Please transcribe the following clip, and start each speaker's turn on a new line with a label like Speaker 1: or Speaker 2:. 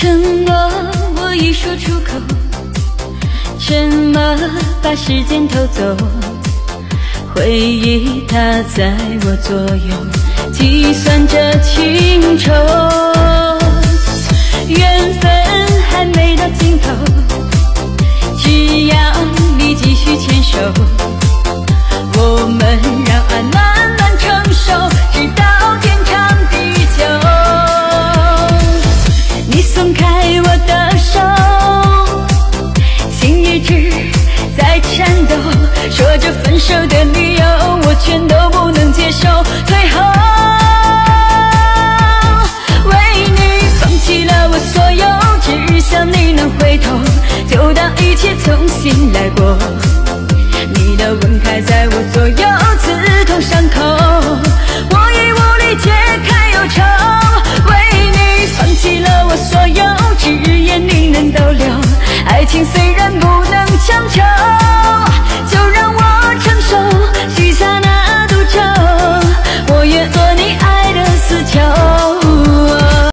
Speaker 1: 承诺我已说出口，沉默把时间偷走，回忆它在我左右，计算着情仇，我的手，心一直在颤抖，说着分手的理由，我全都不能接受。最后，为你放弃了我所有，只想你能回头，就当一切重新来过。你的吻还在。情虽然